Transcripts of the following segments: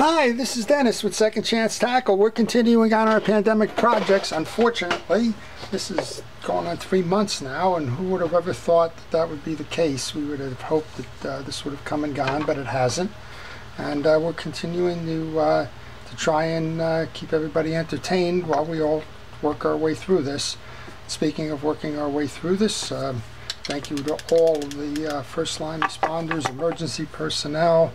Hi, this is Dennis with Second Chance Tackle. We're continuing on our pandemic projects. Unfortunately, this is going on three months now, and who would have ever thought that that would be the case? We would have hoped that uh, this would have come and gone, but it hasn't. And uh, we're continuing to uh, to try and uh, keep everybody entertained while we all work our way through this. Speaking of working our way through this, um, thank you to all of the uh, first line responders, emergency personnel,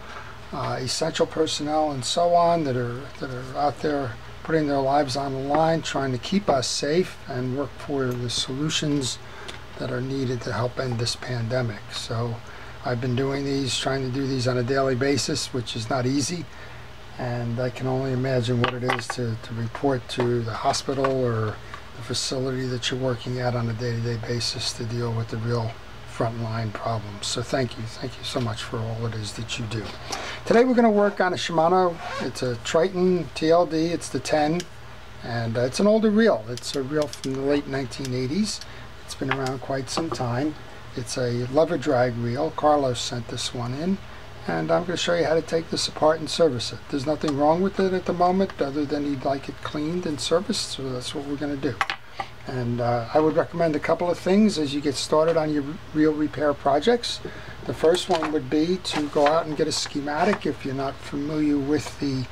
uh, essential personnel, and so on that are that are out there putting their lives on the line, trying to keep us safe and work for the solutions that are needed to help end this pandemic. So I've been doing these, trying to do these on a daily basis, which is not easy. And I can only imagine what it is to, to report to the hospital or the facility that you're working at on a day-to-day basis to deal with the real frontline problems. So thank you. Thank you so much for all it is that you do. Today we're going to work on a Shimano. It's a Triton TLD. It's the 10. And uh, it's an older reel. It's a reel from the late 1980s. It's been around quite some time. It's a lever drag reel. Carlos sent this one in. And I'm going to show you how to take this apart and service it. There's nothing wrong with it at the moment other than he'd like it cleaned and serviced. So that's what we're going to do. And uh, I would recommend a couple of things as you get started on your reel repair projects. The first one would be to go out and get a schematic if you're not familiar with the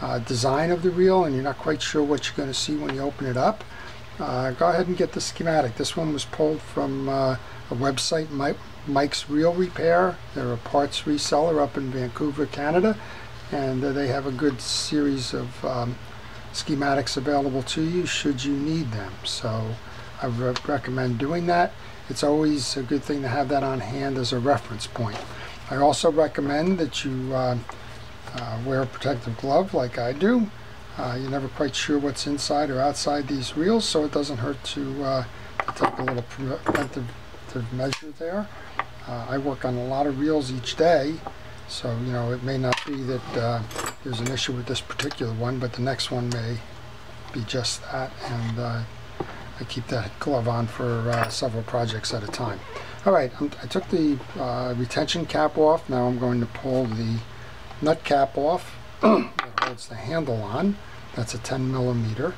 uh, design of the reel and you're not quite sure what you're going to see when you open it up. Uh, go ahead and get the schematic. This one was pulled from uh, a website, Mike's Reel Repair. They're a parts reseller up in Vancouver, Canada, and uh, they have a good series of um, schematics available to you should you need them. So I re recommend doing that. It's always a good thing to have that on hand as a reference point. I also recommend that you uh, uh, wear a protective glove like I do. Uh, you're never quite sure what's inside or outside these reels, so it doesn't hurt to, uh, to take a little preventive measure there. Uh, I work on a lot of reels each day, so you know it may not be that uh, there's an issue with this particular one, but the next one may be just that, and uh, I keep that glove on for uh, several projects at a time. All right, I'm, i took the uh, retention cap off. Now I'm going to pull the nut cap off that holds the handle on. That's a 10 millimeter.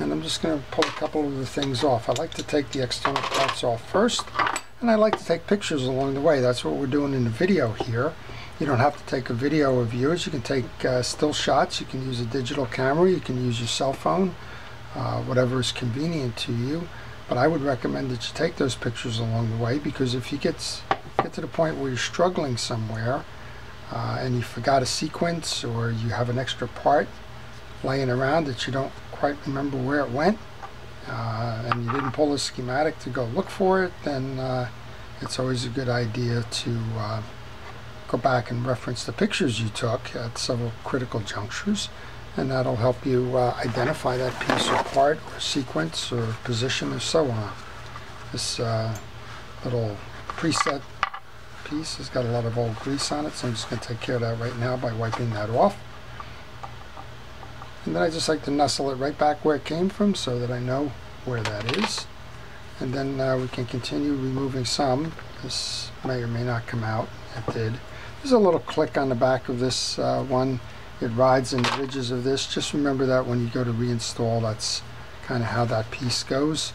And I'm just going to pull a couple of the things off. I like to take the external parts off first, and I like to take pictures along the way. That's what we're doing in the video here. You don't have to take a video of yours. You can take uh, still shots. You can use a digital camera. You can use your cell phone, uh, whatever is convenient to you. But I would recommend that you take those pictures along the way because if you get, get to the point where you're struggling somewhere uh, and you forgot a sequence or you have an extra part laying around that you don't quite remember where it went and you didn't pull a schematic to go look for it, then uh, it's always a good idea to uh, go back and reference the pictures you took at several critical junctures and that'll help you uh, identify that piece or part or sequence or position or so on. This uh, little preset piece has got a lot of old grease on it so I'm just going to take care of that right now by wiping that off. And then I just like to nestle it right back where it came from so that I know where that is. And then uh, we can continue removing some. This may or may not come out. It did. There's a little click on the back of this uh, one. It rides in the ridges of this. Just remember that when you go to reinstall, that's kind of how that piece goes.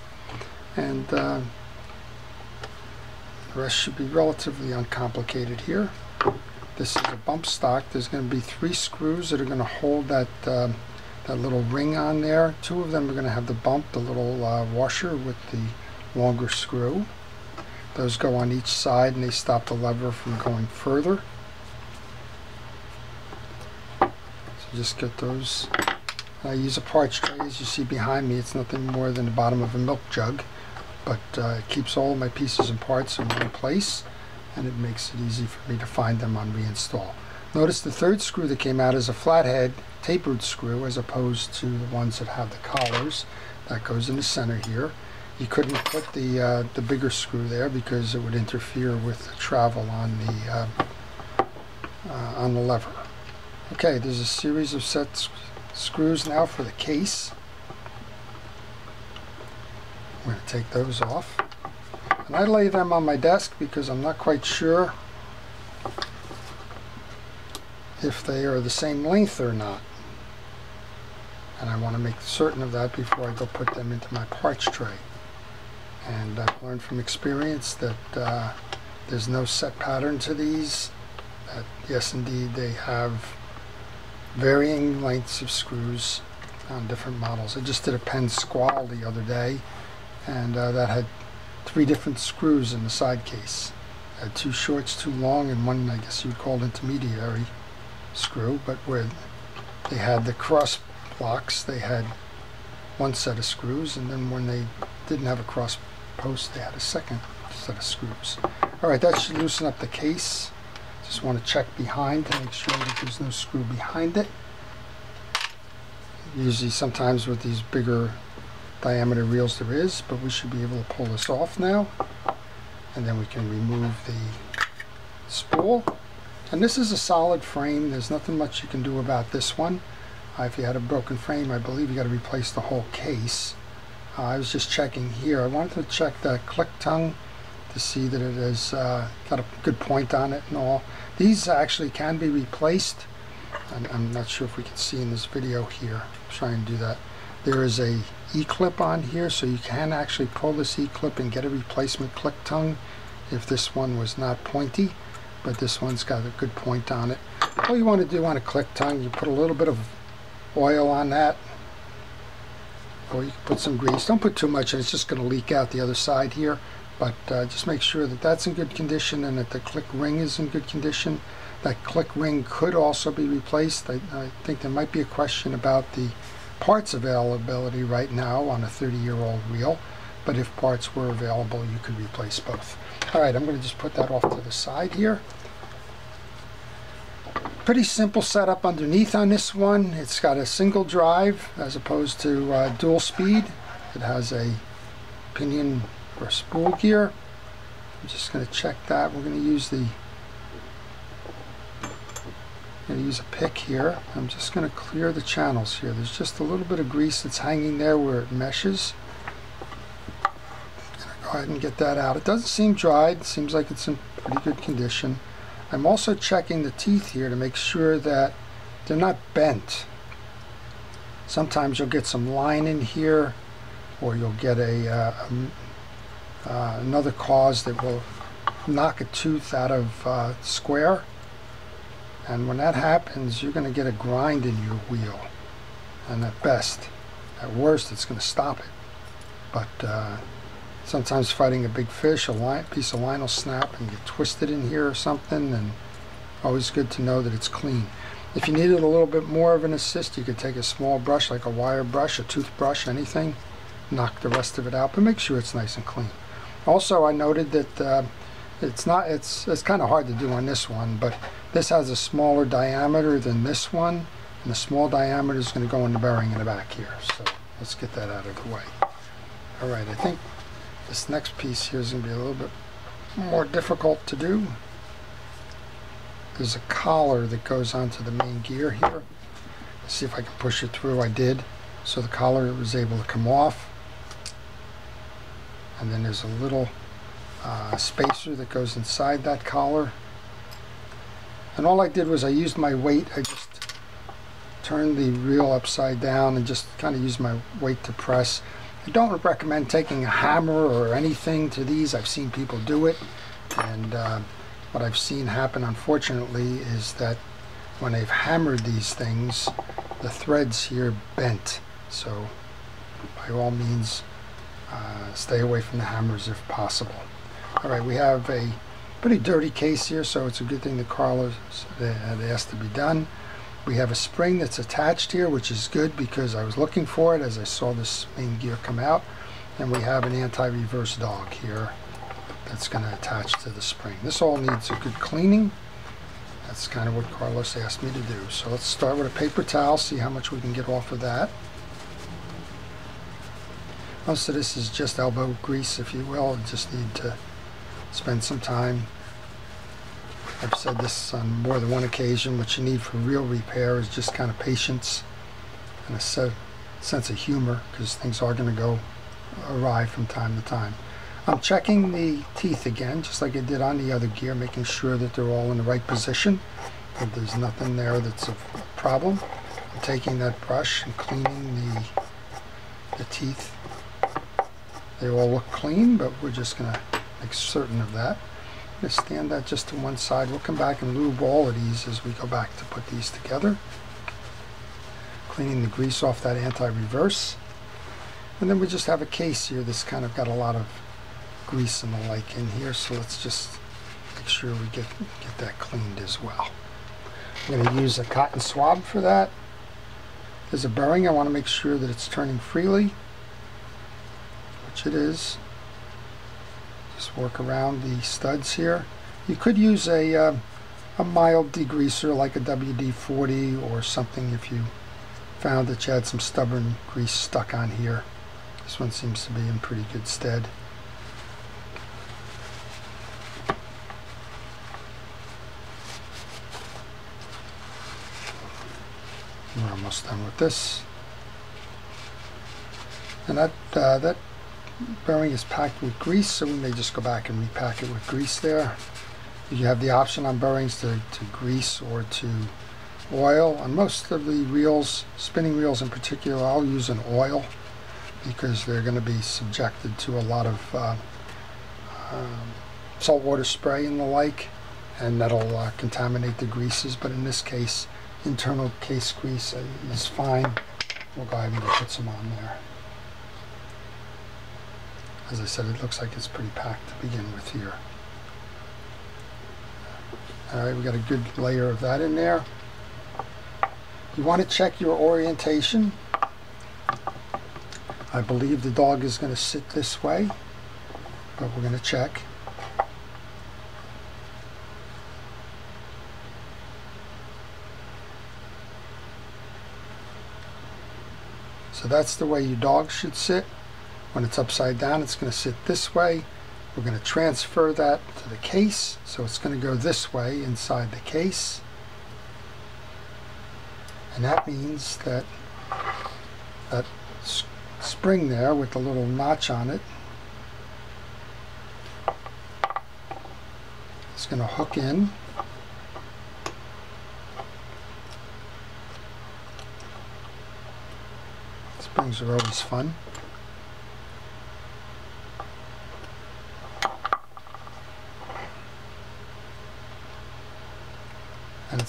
And uh, the rest should be relatively uncomplicated here. This is a bump stock. There's going to be three screws that are going to hold that uh, that little ring on there. Two of them are going to have the bump, the little uh, washer with the longer screw. Those go on each side and they stop the lever from going further. So just get those. I use a parts tray as you see behind me. It's nothing more than the bottom of a milk jug, but uh, it keeps all my pieces and parts in one place and it makes it easy for me to find them on reinstall. Notice the third screw that came out is a flathead tapered screw as opposed to the ones that have the collars. That goes in the center here. You couldn't put the uh, the bigger screw there because it would interfere with the travel on the uh, uh, on the lever. Okay, there's a series of set screws now for the case. I'm going to take those off. And I lay them on my desk because I'm not quite sure if they are the same length or not. And I want to make certain of that before I go put them into my parts tray. And I've learned from experience that uh, there's no set pattern to these. That yes, indeed, they have varying lengths of screws on different models. I just did a Penn Squall the other day, and uh, that had three different screws in the side case. Had two shorts, two long, and one I guess you would call intermediary screw, but where they had the cross they had one set of screws, and then when they didn't have a cross post, they had a second set of screws. All right, that should loosen up the case. Just want to check behind to make sure that there's no screw behind it. Usually sometimes with these bigger diameter reels there is, but we should be able to pull this off now. And then we can remove the spool. And this is a solid frame. There's nothing much you can do about this one. Uh, if you had a broken frame, I believe you got to replace the whole case. Uh, I was just checking here. I wanted to check the click tongue to see that it has uh, got a good point on it and all. These actually can be replaced. I'm, I'm not sure if we can see in this video here. Try and do that. There is a E-clip on here, so you can actually pull this E-clip and get a replacement click tongue if this one was not pointy, but this one's got a good point on it. All you want to do on a click tongue, you put a little bit of oil on that, or you can put some grease. Don't put too much, it's just going to leak out the other side here, but uh, just make sure that that's in good condition and that the click ring is in good condition. That click ring could also be replaced. I, I think there might be a question about the parts availability right now on a 30 year old reel but if parts were available you could replace both alright I'm going to just put that off to the side here pretty simple setup underneath on this one it's got a single drive as opposed to uh, dual speed it has a pinion or spool gear I'm just going to check that we're going to use the going to use a pick here. I'm just going to clear the channels here. There's just a little bit of grease that's hanging there where it meshes. go ahead and get that out. It doesn't seem dried. It seems like it's in pretty good condition. I'm also checking the teeth here to make sure that they're not bent. Sometimes you'll get some line in here or you'll get a, uh, uh, another cause that will knock a tooth out of uh, square and when that happens, you're going to get a grind in your wheel. And at best, at worst, it's going to stop it. But uh, sometimes fighting a big fish, a line, piece of line will snap and get twisted in here or something. And always good to know that it's clean. If you needed a little bit more of an assist, you could take a small brush, like a wire brush, a toothbrush, anything, knock the rest of it out, but make sure it's nice and clean. Also, I noted that uh, it's not, it's, it's kind of hard to do on this one, but this has a smaller diameter than this one, and the small diameter is going to go in the bearing in the back here. So let's get that out of the way. All right, I think this next piece here is going to be a little bit more difficult to do. There's a collar that goes onto the main gear here. Let's see if I can push it through. I did. So the collar was able to come off. And then there's a little uh, spacer that goes inside that collar and all I did was I used my weight I just turned the reel upside down and just kind of used my weight to press I don't recommend taking a hammer or anything to these. I've seen people do it. And uh, what I've seen happen unfortunately is that when they've hammered these things the threads here bent. So by all means uh, stay away from the hammers if possible. Alright we have a pretty dirty case here, so it's a good thing that Carlos had asked to be done. We have a spring that's attached here, which is good because I was looking for it as I saw this main gear come out. And we have an anti-reverse dog here that's going to attach to the spring. This all needs a good cleaning. That's kind of what Carlos asked me to do. So let's start with a paper towel, see how much we can get off of that. Most of this is just elbow grease, if you will. Just need to spend some time. I've said this on more than one occasion. What you need for reel repair is just kind of patience and a sense of humor because things are going to go awry from time to time. I'm checking the teeth again, just like I did on the other gear, making sure that they're all in the right position. that there's nothing there that's a problem. I'm taking that brush and cleaning the, the teeth. They all look clean, but we're just going to make certain of that. Going to stand that just to one side. We'll come back and lube all of these as we go back to put these together. Cleaning the grease off that anti-reverse. And then we just have a case here that's kind of got a lot of grease and the like in here. So let's just make sure we get, get that cleaned as well. I'm going to use a cotton swab for that. There's a bearing. I want to make sure that it's turning freely, which it is. Just work around the studs here. You could use a, uh, a mild degreaser like a WD-40 or something if you found that you had some stubborn grease stuck on here. This one seems to be in pretty good stead. We're almost done with this. And that, uh, that bearing is packed with grease, so we may just go back and repack it with grease there. You have the option on bearings to, to grease or to oil. On most of the reels, spinning reels in particular, I'll use an oil because they're going to be subjected to a lot of uh, um, saltwater spray and the like, and that'll uh, contaminate the greases. But in this case, internal case grease is fine. We'll go ahead and put some on there. As I said, it looks like it's pretty packed to begin with here. Alright, we got a good layer of that in there. You want to check your orientation. I believe the dog is going to sit this way, but we're going to check. So that's the way your dog should sit. When it's upside down, it's going to sit this way. We're going to transfer that to the case. So it's going to go this way inside the case. And that means that that spring there with the little notch on it is going to hook in. Springs are always fun.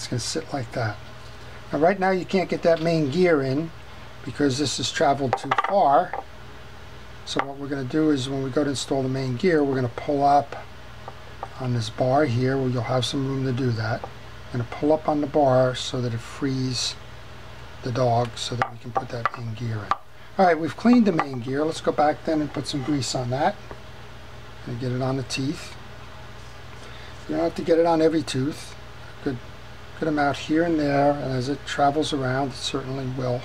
It's going to sit like that. Now right now you can't get that main gear in because this has traveled too far. So what we're going to do is when we go to install the main gear, we're going to pull up on this bar here where you'll have some room to do that. I'm going to pull up on the bar so that it frees the dog so that we can put that main gear in. Alright, we've cleaned the main gear. Let's go back then and put some grease on that. And get it on the teeth. You don't have to get it on every tooth. Good, amount here and there, and as it travels around, it certainly will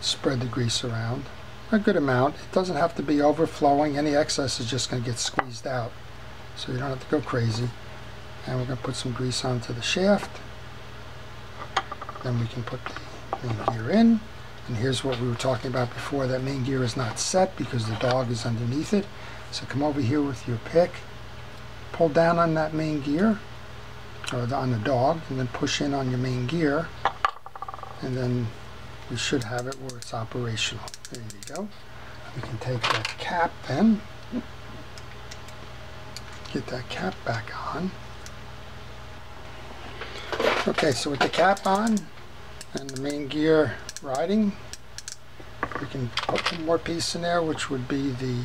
spread the grease around. A good amount. It doesn't have to be overflowing. Any excess is just going to get squeezed out. So you don't have to go crazy. And we're going to put some grease onto the shaft. Then we can put the main gear in. And here's what we were talking about before. That main gear is not set because the dog is underneath it. So come over here with your pick. Pull down on that main gear. Or on the dog. And then push in on your main gear. And then we should have it where it's operational. There you go. We can take that cap then, get that cap back on. Okay, so with the cap on and the main gear riding, we can put one more piece in there, which would be the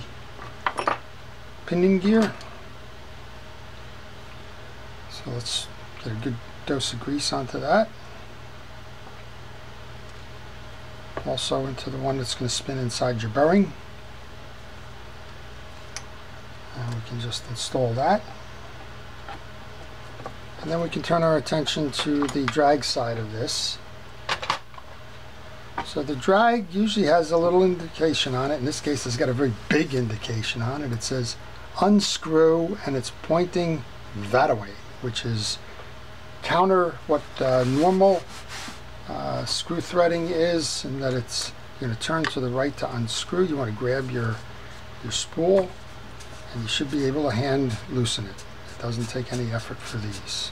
pinion gear. So let's a good dose of grease onto that. also into the one that's going to spin inside your bearing. And we can just install that. And then we can turn our attention to the drag side of this. So the drag usually has a little indication on it. In this case, it's got a very big indication on it. It says unscrew and it's pointing that way, which is counter what uh, normal uh, screw threading is and that it's going to turn to the right to unscrew. You want to grab your, your spool and you should be able to hand loosen it. It doesn't take any effort for these.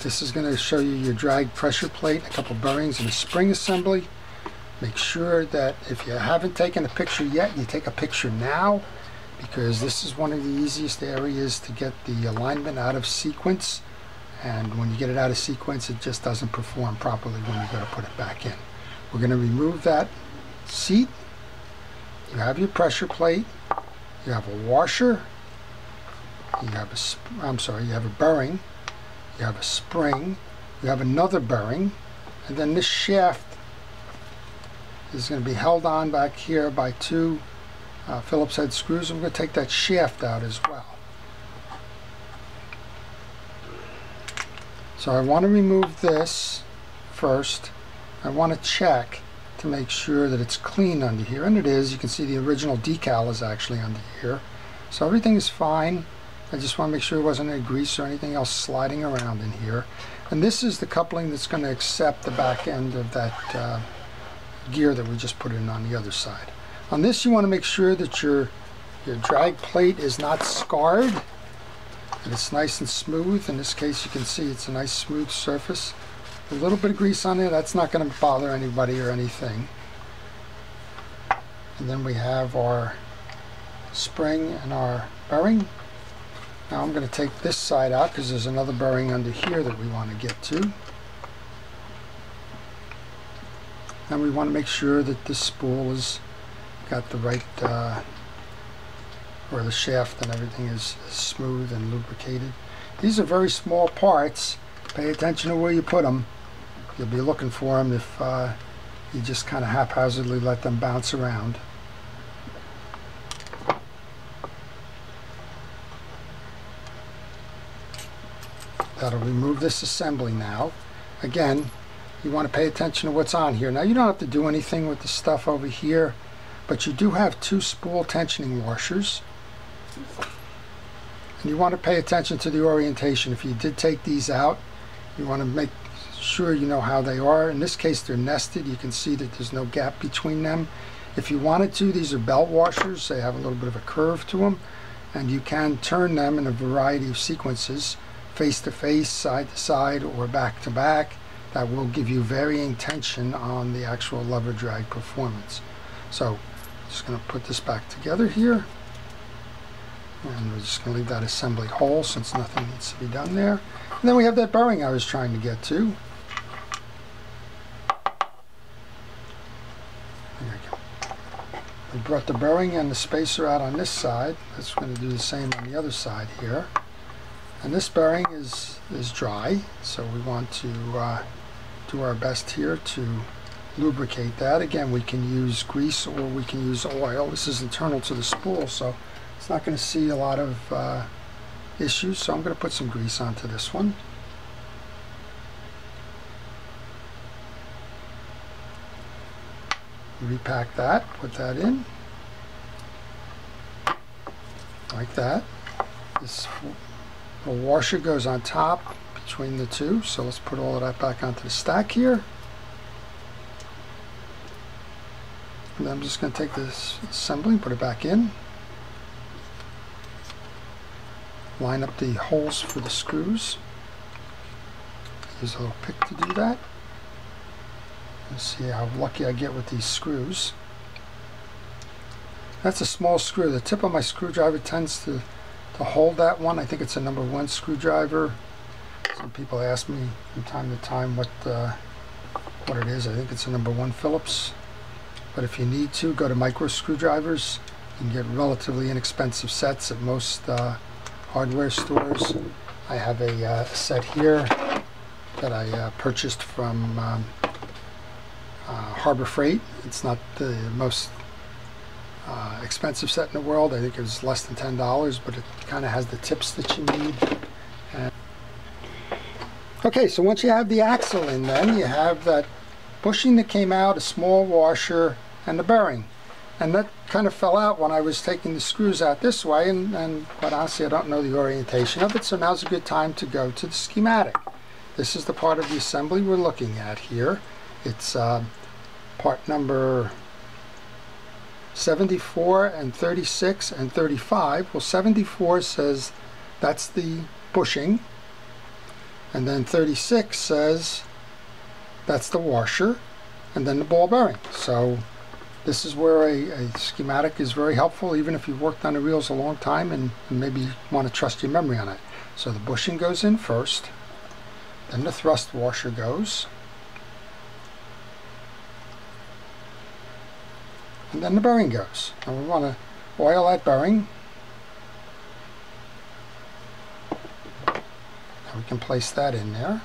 This is going to show you your drag pressure plate, a couple bearings and a spring assembly. Make sure that if you haven't taken a picture yet, you take a picture now because this is one of the easiest areas to get the alignment out of sequence and when you get it out of sequence it just doesn't perform properly when you go to put it back in. We're going to remove that seat. You have your pressure plate. You have a washer. You have a, I'm sorry, you have a bearing. You have a spring. You have another bearing. And then this shaft is going to be held on back here by two uh, Phillips head screws. I'm going to take that shaft out as well. So I want to remove this first. I want to check to make sure that it's clean under here. And it is. You can see the original decal is actually under here. So everything is fine. I just want to make sure there wasn't any grease or anything else sliding around in here. And this is the coupling that's going to accept the back end of that uh, gear that we just put in on the other side. On this you want to make sure that your, your drag plate is not scarred and it's nice and smooth. In this case you can see it's a nice smooth surface. A little bit of grease on it, that's not going to bother anybody or anything. And then we have our spring and our bearing. Now I'm going to take this side out because there's another bearing under here that we want to get to. And we want to make sure that this spool has got the right, uh, where the shaft and everything is, smooth and lubricated. These are very small parts. Pay attention to where you put them. You'll be looking for them if uh, you just kind of haphazardly let them bounce around. That'll remove this assembly now. Again, you want to pay attention to what's on here. Now you don't have to do anything with the stuff over here, but you do have two spool tensioning washers. And you want to pay attention to the orientation. If you did take these out, you want to make sure you know how they are. In this case, they're nested. You can see that there's no gap between them. If you wanted to, these are belt washers. They have a little bit of a curve to them. And you can turn them in a variety of sequences, face to face, side to side, or back to back that will give you varying tension on the actual lever drag performance. So just going to put this back together here and we're just going to leave that assembly whole since nothing needs to be done there. And then we have that bearing I was trying to get to. We brought the bearing and the spacer out on this side. That's going to do the same on the other side here. And this bearing is, is dry, so we want to uh, do our best here to lubricate that. Again, we can use grease or we can use oil. This is internal to the spool, so it's not going to see a lot of uh, issues, so I'm going to put some grease onto this one. Repack that, put that in, like that. This washer goes on top between the two. So let's put all of that back onto the stack here. And I'm just going to take this assembly and put it back in. Line up the holes for the screws. Use a little pick to do that. Let's see how lucky I get with these screws. That's a small screw. The tip of my screwdriver tends to, to hold that one. I think it's a number one screwdriver. Some people ask me from time to time what uh, what it is. I think it's a number one Phillips. But if you need to, go to micro screwdrivers. You can get relatively inexpensive sets at most uh, hardware stores. I have a uh, set here that I uh, purchased from um, uh, Harbor Freight. It's not the most uh, expensive set in the world. I think it was less than $10, but it kind of has the tips that you need. Okay, so once you have the axle in then, you have that bushing that came out, a small washer, and the bearing. And that kind of fell out when I was taking the screws out this way, and, and honestly, I don't know the orientation of it, so now's a good time to go to the schematic. This is the part of the assembly we're looking at here. It's uh, part number 74 and 36 and 35. Well, 74 says that's the bushing, And then 36 says that's the washer and then the ball bearing. So this is where a, a, schematic is very helpful even if you've worked on the reels a long time and, maybe want to trust your memory on it. So the bushing goes in first, then the thrust washer goes, and then the bearing goes. And we want to oil that bearing. We can place that in there.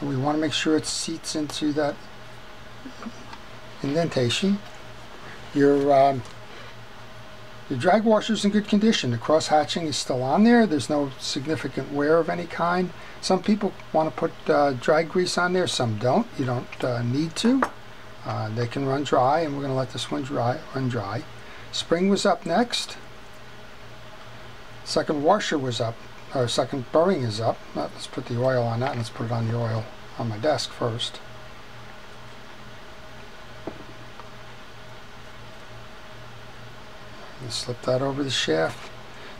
And we want to make sure it seats into that indentation. Your um, your drag washer is in good condition. The cross hatching is still on there. There's no significant wear of any kind. Some people want to put uh, drag grease on there. Some don't. You don't uh, need to. Uh, they can run dry, and we're going to let this one dry, run dry. Spring was up next. Second washer was up, or second bearing is up. Let's put the oil on that, let's put it on the oil on my desk first. Slip that over the shaft.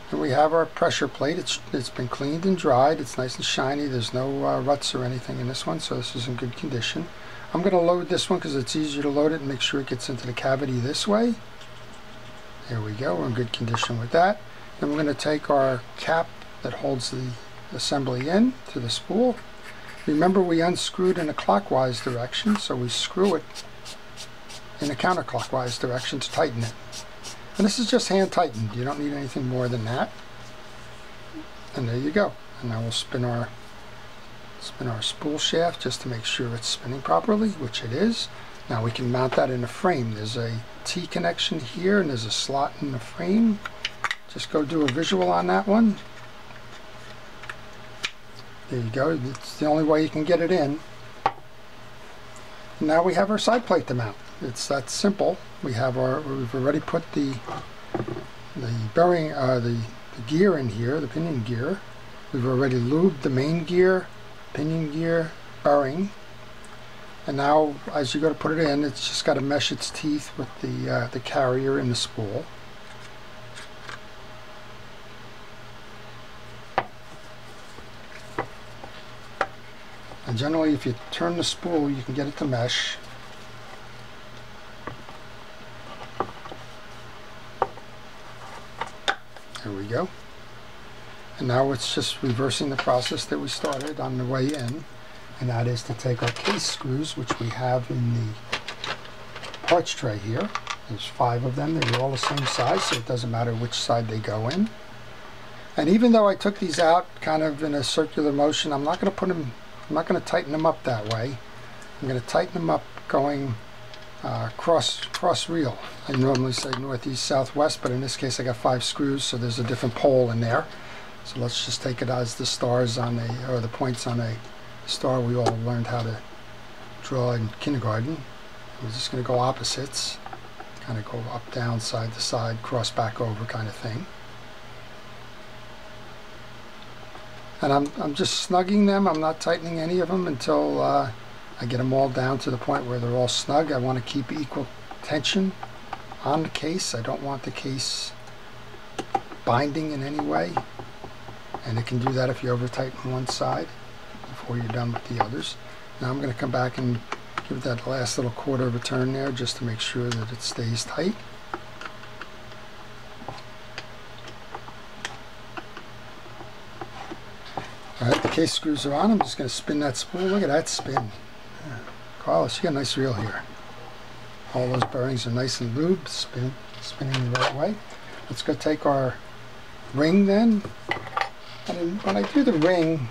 And we have our pressure plate. It's, it's been cleaned and dried. It's nice and shiny. There's no uh, ruts or anything in this one, so this is in good condition. I'm going to load this one because it's easier to load it and make sure it gets into the cavity this way. There we go. We're in good condition with that. Then we're going to take our cap that holds the assembly in to the spool. Remember we unscrewed in a clockwise direction, so we screw it in a counterclockwise direction to tighten it. And this is just hand tightened. You don't need anything more than that. And there you go. And now we'll spin our spin our spool shaft just to make sure it's spinning properly, which it is. Now we can mount that in a frame. There's a T connection here and there's a slot in the frame. Just go do a visual on that one. There you go. It's the only way you can get it in. Now we have our side plate to mount. It's that simple. We have our, we've already put the the bearing, uh, the, the gear in here, the pinion gear. We've already lubed the main gear, pinion gear, bearing. And now, as you go to put it in, it's just got to mesh its teeth with the uh, the carrier in the spool. And generally, if you turn the spool, you can get it to mesh. Go. And now it's just reversing the process that we started on the way in. And that is to take our case screws, which we have in the parts tray here. There's five of them. They're all the same size, so it doesn't matter which side they go in. And even though I took these out kind of in a circular motion, I'm not going to put them, I'm not going to tighten them up that way. I'm going to tighten them up going uh, cross cross reel. I normally say northeast southwest, but in this case I got five screws, so there's a different pole in there. So let's just take it as the stars on a or the points on a star we all learned how to draw in kindergarten. We're just going to go opposites, kind of go up, down, side to side, cross back over kind of thing. And I'm, I'm just snugging them. I'm not tightening any of them until uh, I get them all down to the point where they're all snug. I want to keep equal tension on the case. I don't want the case binding in any way. And it can do that if you over tighten one side before you're done with the others. Now I'm going to come back and give that last little quarter of a turn there just to make sure that it stays tight. Alright, the case screws are on. I'm just going to spin that spool. Look at that spin. Carlos, you got a nice reel here. All those bearings are nice and lubed, spin, spinning the right way. Let's go take our ring then. And when I do the ring,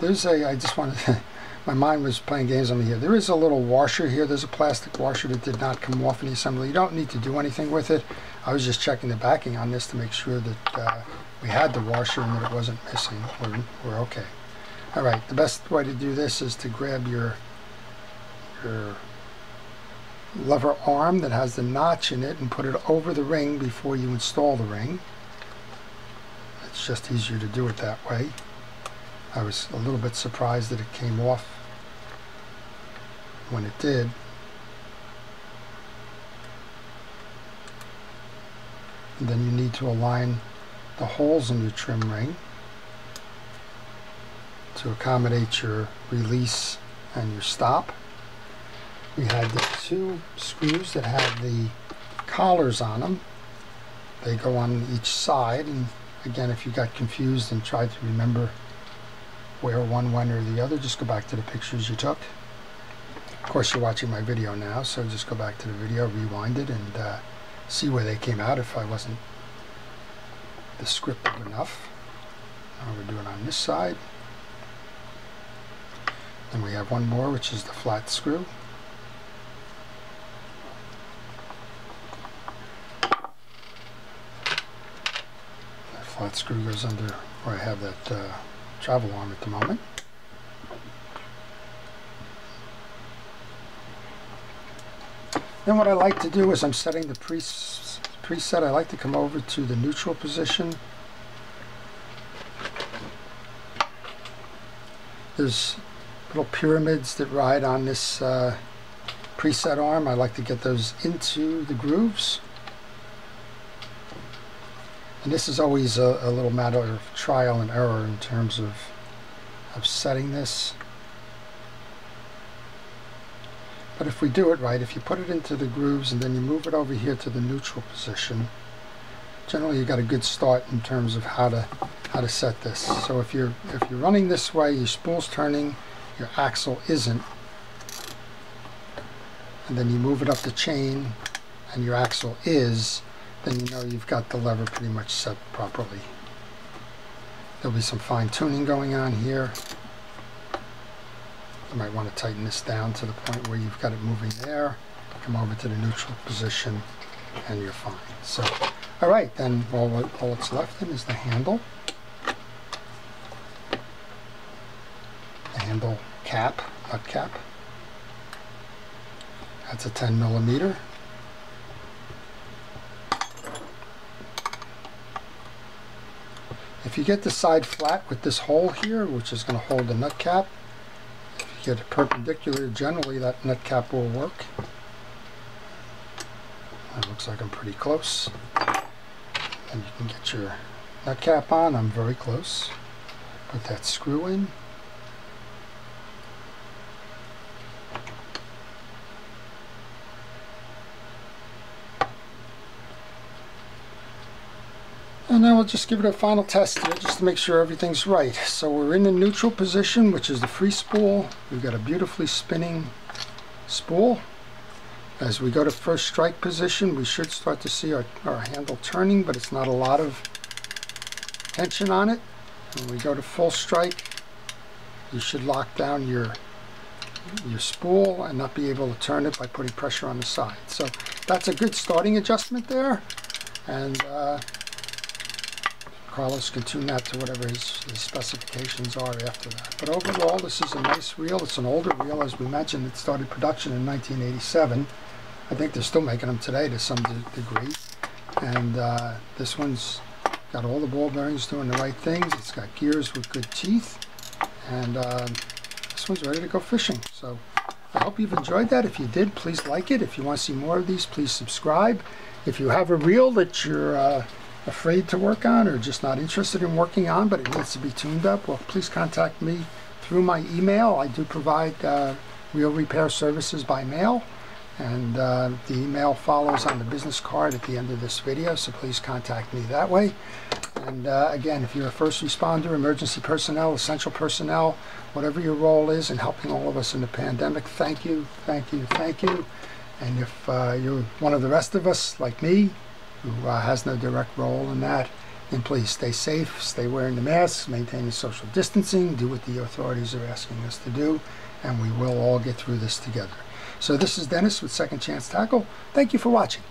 there's a, I just wanted to, my mind was playing games on me here. There is a little washer here. There's a plastic washer that did not come off in the assembly. You don't need to do anything with it. I was just checking the backing on this to make sure that uh, we had the washer and that it wasn't missing. We're, we're okay. Alright, the best way to do this is to grab your, your lever arm that has the notch in it and put it over the ring before you install the ring. It's just easier to do it that way. I was a little bit surprised that it came off when it did. And then you need to align the holes in your trim ring to accommodate your release and your stop. We had the two screws that have the collars on them. They go on each side and again if you got confused and tried to remember where one went or the other just go back to the pictures you took. Of course you're watching my video now so just go back to the video, rewind it and uh, see where they came out if I wasn't descriptive enough. Now we're doing on this side. Then we have one more which is the flat screw. That flat screw goes under where I have that uh, travel arm at the moment. Then what I like to do is I'm setting the pre preset, I like to come over to the neutral position. There's little pyramids that ride on this uh, preset arm. I like to get those into the grooves. And this is always a, a little matter of trial and error in terms of, of setting this. But if we do it right, if you put it into the grooves and then you move it over here to the neutral position, generally you got a good start in terms of how to how to set this. So if you're if you're running this way, your spool's turning, your axle isn't, and then you move it up the chain and your axle is, then you know you've got the lever pretty much set properly. There'll be some fine tuning going on here. You might want to tighten this down to the point where you've got it moving there. Come over to the neutral position and you're fine. So, all right, then all, all that's left then is the handle. The handle cap, nut cap. That's a 10 millimeter. If you get the side flat with this hole here, which is going to hold the nut cap, you get it perpendicular, generally that nut cap will work. It looks like I'm pretty close. And you can get your nut cap on. I'm very close. Put that screw in. And then we'll just give it a final test just to make sure everything's right. So we're in the neutral position, which is the free spool. We've got a beautifully spinning spool. As we go to first strike position, we should start to see our, our handle turning, but it's not a lot of tension on it. When we go to full strike, you should lock down your your spool and not be able to turn it by putting pressure on the side. So that's a good starting adjustment there. And uh, Carlos can tune that to whatever his, his, specifications are after that. But overall, this is a nice reel. It's an older reel, as we mentioned. It started production in 1987. I think they're still making them today to some de degree. And uh, this one's got all the ball bearings doing the right things. It's got gears with good teeth. And uh, this one's ready to go fishing. So I hope you've enjoyed that. If you did, please like it. If you want to see more of these, please subscribe. If you have a reel that you're uh, afraid to work on or just not interested in working on, but it needs to be tuned up, well, please contact me through my email. I do provide uh, reel repair services by mail, and uh, the email follows on the business card at the end of this video, so please contact me that way. And uh, again, if you're a first responder, emergency personnel, essential personnel, whatever your role is in helping all of us in the pandemic, thank you, thank you, thank you. And if uh, you're one of the rest of us, like me, who uh, has no direct role in that. then please stay safe, stay wearing the masks, maintain the social distancing, do what the authorities are asking us to do, and we will all get through this together. So this is Dennis with Second Chance Tackle. Thank you for watching.